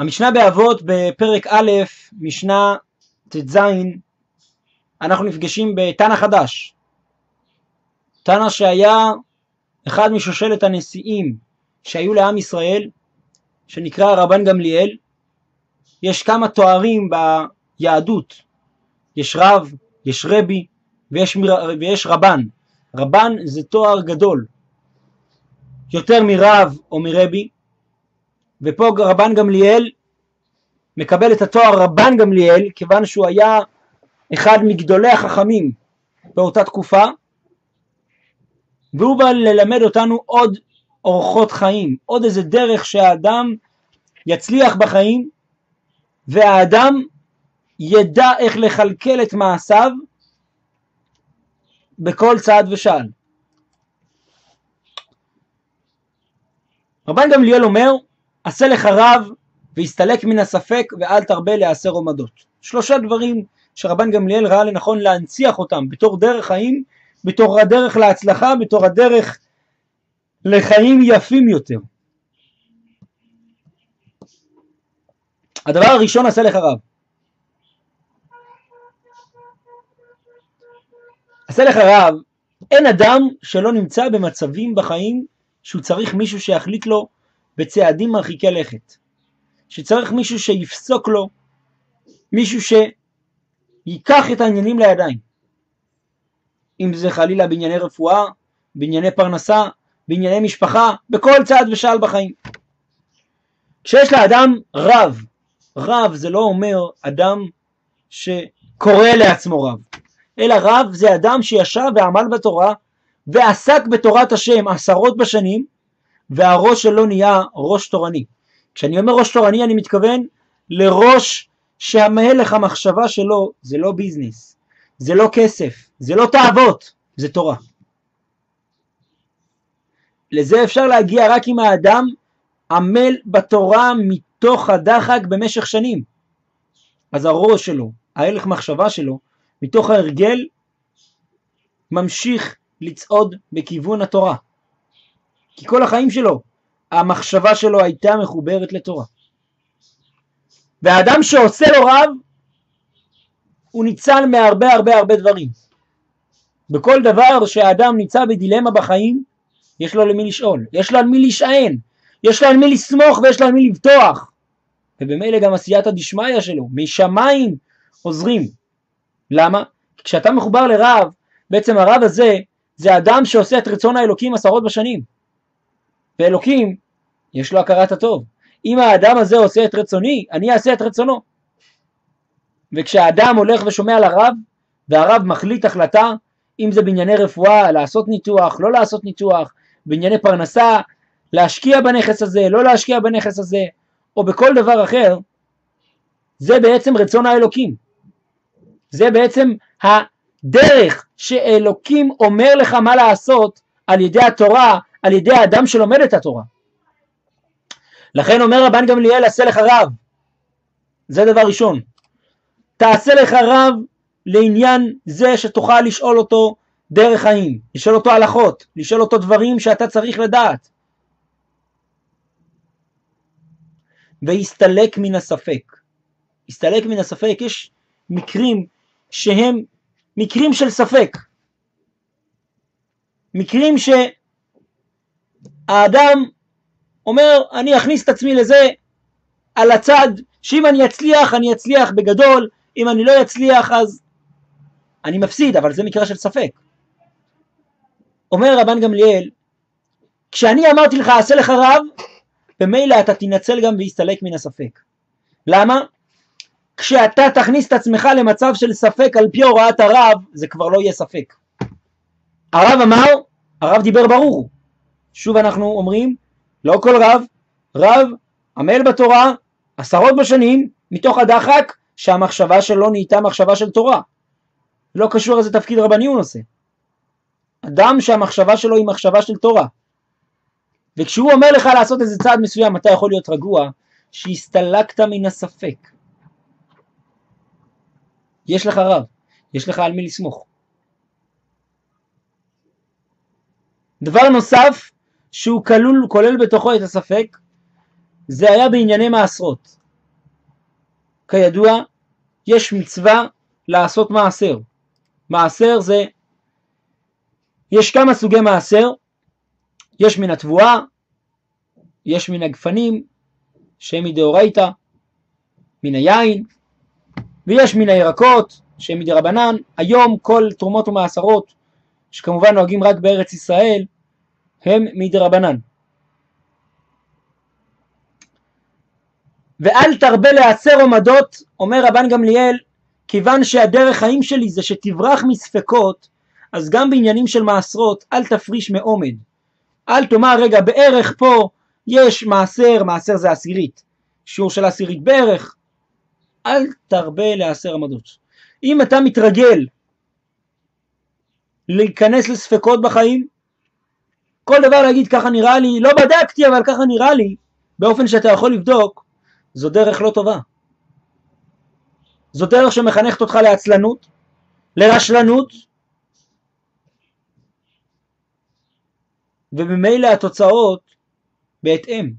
המשנה באבות בפרק א', משנה ט"ז, אנחנו נפגשים בתנא חדש. תנא שהיה אחד משושלת הנשיאים שהיו לעם ישראל, שנקרא רבן גמליאל. יש כמה תוארים ביהדות, יש רב, יש רבי ויש, ויש רבן. רבן זה תואר גדול, יותר מרב או מרבי, ופה רבן גמליאל מקבל את התואר רבן גמליאל כיוון שהוא היה אחד מגדולי החכמים באותה תקופה והוא בא ללמד אותנו עוד אורחות חיים, עוד איזה דרך שהאדם יצליח בחיים והאדם ידע איך לכלכל את מעשיו בכל צעד ושעל. רבן גמליאל אומר, עשה לך רב והסתלק מן הספק ואל תרבה לעשר עומדות. שלושה דברים שרבן גמליאל ראה לנכון להנציח אותם בתור דרך חיים, בתור הדרך להצלחה, בתור הדרך לחיים יפים יותר. הדבר הראשון עשה לך רב. עשה לך רב, אין אדם שלא נמצא במצבים בחיים שהוא צריך מישהו שיחליט לו בצעדים מרחיקי לכת. שצריך מישהו שיפסוק לו, מישהו שייקח את העניינים לידיים. אם זה חלילה בענייני רפואה, בענייני פרנסה, בענייני משפחה, בכל צעד ושעל בחיים. כשיש לאדם רב, רב זה לא אומר אדם שקורא לעצמו רב, אלא רב זה אדם שישב ועמל בתורה ועסק בתורת השם עשרות בשנים והראש שלו נהיה ראש תורני. כשאני אומר ראש תורני אני מתכוון לראש שהמהלך המחשבה שלו זה לא ביזנס, זה לא כסף, זה לא תאוות, זה תורה. לזה אפשר להגיע רק אם האדם עמל בתורה מתוך הדחק במשך שנים. אז הראש שלו, ההלך מחשבה שלו, מתוך ההרגל, ממשיך לצעוד בכיוון התורה. כי כל החיים שלו המחשבה שלו הייתה מחוברת לתורה. והאדם שעושה לו רב, הוא ניצל מהרבה הרבה הרבה דברים. בכל דבר שהאדם נמצא בדילמה בחיים, יש לו למי לשאול, יש לו על מי להישען, יש לו על מי לסמוך ויש לו על מי לבטוח. ובמילא גם עשייתא דשמיא שלו, משמיים עוזרים. למה? כשאתה מחובר לרב, בעצם הרב הזה זה אדם שעושה את רצון האלוקים עשרות בשנים. ואלוקים, יש לו הכרת הטוב. אם האדם הזה עושה את רצוני, אני אעשה את רצונו. וכשהאדם הולך ושומע לרב, והרב מחליט החלטה, אם זה בענייני רפואה, לעשות ניתוח, לא לעשות ניתוח, בענייני פרנסה, להשקיע בנכס הזה, לא להשקיע בנכס הזה, או בכל דבר אחר, זה בעצם רצון האלוקים. זה בעצם הדרך שאלוקים אומר לך מה לעשות על ידי התורה, על ידי האדם שלומד את התורה. לכן אומר רבן גמליאל עשה לך רב, זה דבר ראשון. תעשה לך רב לעניין זה שתוכל לשאול אותו דרך חיים, לשאול אותו הלכות, לשאול אותו דברים שאתה צריך לדעת. והסתלק מן הספק. הסתלק מן הספק, יש מקרים שהם מקרים של ספק. מקרים ש... האדם אומר, אני אכניס את עצמי לזה על הצד, שאם אני אצליח, אני אצליח בגדול, אם אני לא אצליח, אז אני מפסיד, אבל זה מקרה של ספק. אומר רבן גמליאל, כשאני אמרתי לך, עשה לך רב, במילא אתה תנצל גם והסתלק מן הספק. למה? כשאתה תכניס את עצמך למצב של ספק על פי הוראת הרב, זה כבר לא יהיה ספק. הרב אמר, הרב דיבר ברור, שוב אנחנו אומרים, לא כל רב, רב עמל בתורה עשרות בשנים מתוך הדחק שהמחשבה שלו נהייתה מחשבה של תורה. לא קשור איזה תפקיד רבני הוא נושא. אדם שהמחשבה שלו היא מחשבה של תורה. וכשהוא אומר לך לעשות איזה צעד מסוים, אתה יכול להיות רגוע שהסתלקת מן הספק. יש לך רב, יש לך על מי לסמוך. דבר נוסף שהוא כלול, כולל בתוכו את הספק, זה היה בענייני מעשרות. כידוע, יש מצווה לעשות מעשר. מעשר זה, יש כמה סוגי מעשר, יש מן התבואה, יש מן הגפנים, שהם מדאורייתא, מן היין, ויש מן הירקות, שהם מדרבנן. היום כל תרומות ומעשרות, שכמובן נוהגים רק בארץ ישראל, הם מדרבנן. ואל תרבה להצר עומדות, אומר רבן גמליאל, כיוון שהדרך חיים שלי זה שתברח מספקות, אז גם בעניינים של מעשרות אל תפריש מעומד. אל תאמר רגע בערך פה יש מעשר, מעשר זה עשירית, שיעור של עשירית בערך, אל תרבה לעשר עמדות. אם אתה מתרגל להיכנס לספקות בחיים, כל דבר להגיד ככה נראה לי, לא בדקתי אבל ככה נראה לי, באופן שאתה יכול לבדוק, זו דרך לא טובה. זו דרך שמחנכת אותך לעצלנות, לרשלנות, וממילא התוצאות בהתאם.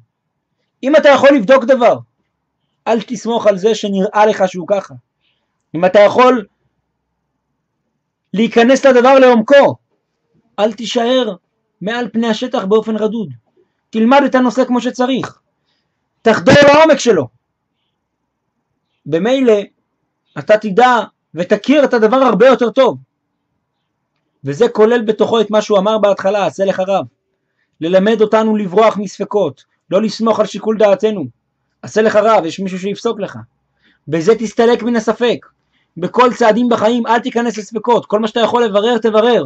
אם אתה יכול לבדוק דבר, אל תסמוך על זה שנראה לך שהוא ככה. אם אתה יכול להיכנס לדבר לעומקו, אל תישאר מעל פני השטח באופן רדוד. תלמד את הנושא כמו שצריך. תחדור לעומק שלו. במילא אתה תדע ותכיר את הדבר הרבה יותר טוב. וזה כולל בתוכו את מה שהוא אמר בהתחלה, עשה לך רב. ללמד אותנו לברוח מספקות, לא לסמוך על שיקול דעתנו. עשה לך רב, יש מישהו שיפסוק לך. בזה תסתלק מן הספק. בכל צעדים בחיים אל תיכנס לספקות, כל מה שאתה יכול לברר תברר.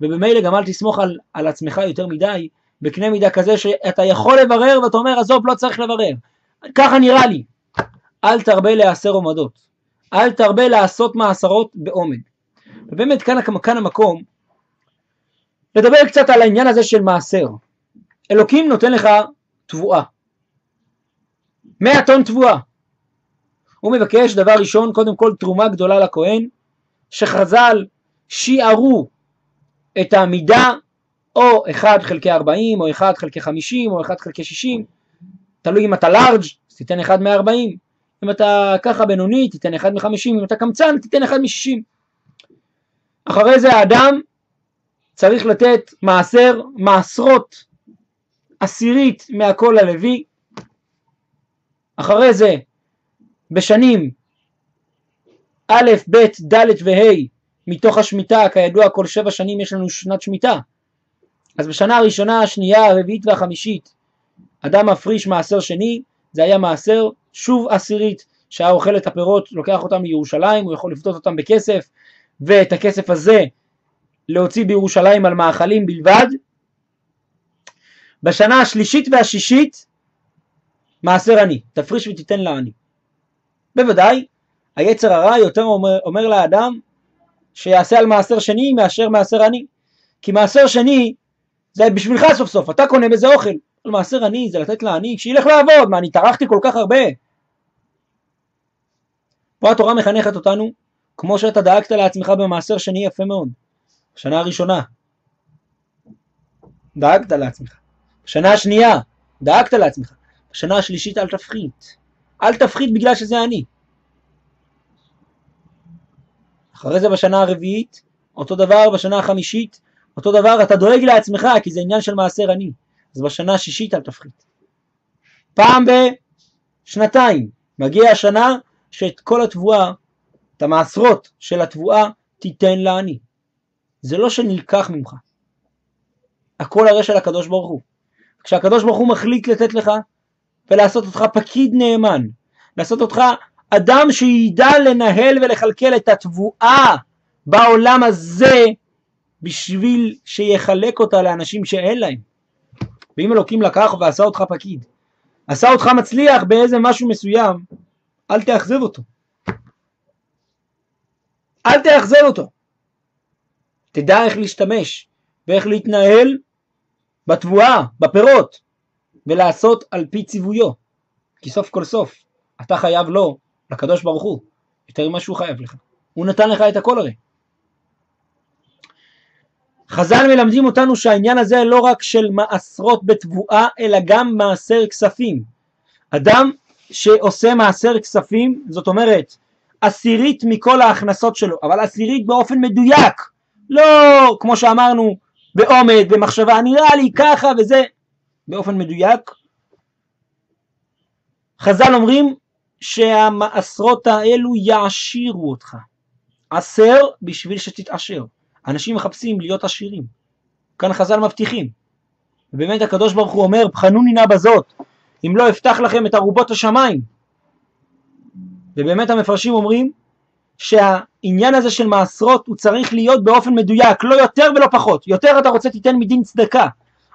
ובמילא גם אל תסמוך על, על עצמך יותר מדי, בקנה מידה כזה שאתה יכול לברר ואתה אומר עזוב לא צריך לברר. ככה נראה לי. אל תרבה להסר עומדות. אל תרבה לעשות מעשרות בעומד. ובאמת כאן, כאן המקום לדבר קצת על העניין הזה של מעשר. אלוקים נותן לך תבואה. 100 טון תבואה. הוא מבקש דבר ראשון קודם כל תרומה גדולה לכהן שחז"ל שיערו את המידה או 1 חלקי 40 או 1 חלקי 50 או 1 חלקי 60 תלוי אם אתה לארג' אז תיתן 1 מ-40 אם אתה ככה בינוני תיתן 1 מ-50 אם אתה קמצן תיתן 1 מ-60 אחרי זה האדם צריך לתת מעשר מעשרות עשירית מהכל הלוי. אחרי זה בשנים א', ב', ד' וה' מתוך השמיטה, כידוע כל שבע שנים יש לנו שנת שמיטה. אז בשנה הראשונה, השנייה, הרביעית והחמישית, אדם מפריש מעשר שני, זה היה מעשר שוב עשירית, שהיה אוכל את הפירות, לוקח אותם לירושלים, הוא יכול לפדות אותם בכסף, ואת הכסף הזה להוציא בירושלים על מאכלים בלבד. בשנה השלישית והשישית, מעשר עני, תפריש ותיתן לעני. בוודאי, היצר הרע יותר אומר, אומר לאדם שיעשה על מעשר שני מאשר מעשר עני. כי מעשר שני זה בשבילך סוף סוף, אתה קונה בזה אוכל. על מעשר עני זה לתת לעני, שילך לעבוד, מה אני טרחתי כל כך הרבה. פה התורה מחנכת אותנו, כמו שאתה דאגת לעצמך במעשר שני יפה מאוד. בשנה הראשונה, דאגת לעצמך. בשנה השנייה, דאגת לעצמך. בשנה השלישית אל תפחית. אל תפחית בגלל שזה אני. אחרי זה בשנה הרביעית, אותו דבר בשנה החמישית, אותו דבר אתה דואג לעצמך כי זה עניין של מעשר עני. אז בשנה השישית אל תפחית. פעם בשנתיים מגיע השנה שאת כל התבואה, את המעשרות של התבואה, תיתן לעני. זה לא שנלקח ממך. הכל הרי של הקדוש ברוך הוא. כשהקדוש ברוך הוא מחליט לתת לך ולעשות אותך פקיד נאמן, לעשות אותך אדם שידע לנהל ולכלכל את התבואה בעולם הזה בשביל שיחלק אותה לאנשים שאין להם. ואם אלוקים לקח ועשה אותך פקיד, עשה אותך מצליח באיזה משהו מסוים, אל תאכזב אותו. אל תאכזב אותו. תדע איך להשתמש ואיך להתנהל בתבואה, בפירות, ולעשות על פי ציוויו. כי סוף כל סוף, אתה חייב לו, לקדוש ברוך הוא, יותר ממה שהוא חייב לך. הוא נתן לך את הכל הרי. חז"ל מלמדים אותנו שהעניין הזה לא רק של מעשרות בתבואה, אלא גם מעשר כספים. אדם שעושה מעשר כספים, זאת אומרת עשירית מכל ההכנסות שלו, אבל עשירית באופן מדויק, לא כמו שאמרנו בעומד, במחשבה, נראה לי ככה וזה, באופן מדויק. חז"ל אומרים שהמעשרות האלו יעשירו אותך. עשר בשביל שתתעשר. אנשים מחפשים להיות עשירים. כאן חז"ל מבטיחים. ובאמת הקדוש ברוך הוא אומר, בחנוני נא בזאת, אם לא אפתח לכם את ארובות השמיים. ובאמת המפרשים אומרים שהעניין הזה של מעשרות הוא צריך להיות באופן מדויק, לא יותר ולא פחות. יותר אתה רוצה תיתן מדין צדקה,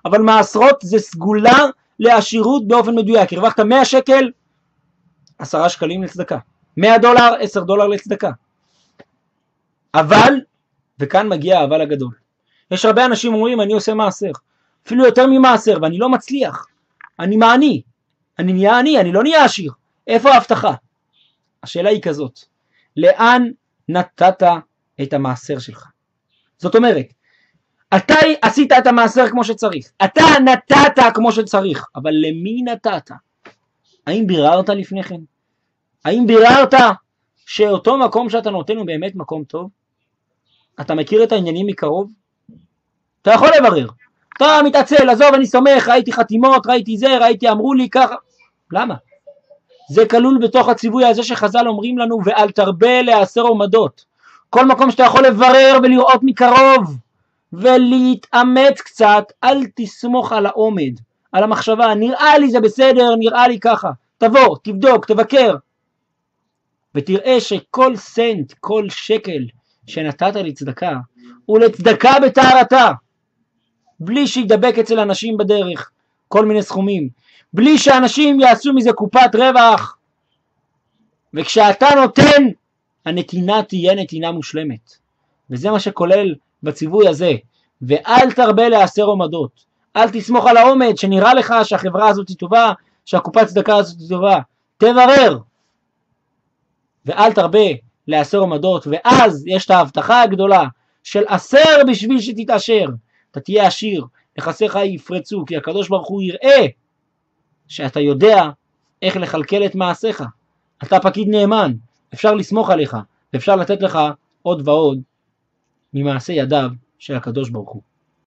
אבל מעשרות זה סגולה לעשירות באופן מדויק. הרווחת 100 שקל, 10 שקלים לצדקה. 100 דולר, 10 דולר לצדקה. אבל, וכאן מגיע האבל הגדול. יש הרבה אנשים אומרים אני עושה מעשר, אפילו יותר ממעשר ואני לא מצליח, אני מעני, אני נהיה עני, אני לא נהיה עשיר, איפה ההבטחה? השאלה היא כזאת, לאן נתת את המעשר שלך? זאת אומרת, אתה עשית את המעשר כמו שצריך, אתה נתת כמו שצריך, אבל למי נתת? האם ביררת לפני כן? האם ביררת שאותו מקום שאתה נותן הוא באמת מקום טוב? אתה מכיר את העניינים מקרוב? אתה יכול לברר. אתה מתעצל, עזוב, אני סומך, ראיתי חתימות, ראיתי זה, ראיתי, אמרו לי ככה. למה? זה כלול בתוך הציווי הזה שחז"ל אומרים לנו, ואל תרבה לעשר עומדות. כל מקום שאתה יכול לברר ולראות מקרוב ולהתאמץ קצת, אל תסמוך על העומד, על המחשבה, נראה לי זה בסדר, נראה לי ככה. תבוא, תבדוק, תבקר. ותראה שכל סנט, כל שקל שנתת לצדקה, הוא לצדקה בטהרתה. בלי שידבק אצל אנשים בדרך כל מיני סכומים, בלי שאנשים יעשו מזה קופת רווח. וכשאתה נותן, הנתינה תהיה נתינה מושלמת. וזה מה שכולל בציווי הזה. ואל תרבה לעשר עומדות. אל תסמוך על העומד שנראה לך שהחברה הזאת היא טובה, שהקופת צדקה הזאת היא טובה. תברר. ואל תרבה לעשר עומדות, ואז יש את ההבטחה הגדולה של עשר בשביל שתתעשר. אתה תהיה עשיר, נכסיך יפרצו, כי הקדוש ברוך הוא יראה שאתה יודע איך לכלכל את מעשיך. אתה פקיד נאמן, אפשר לסמוך עליך, ואפשר לתת לך עוד ועוד ממעשה ידיו של הקדוש ברוך הוא.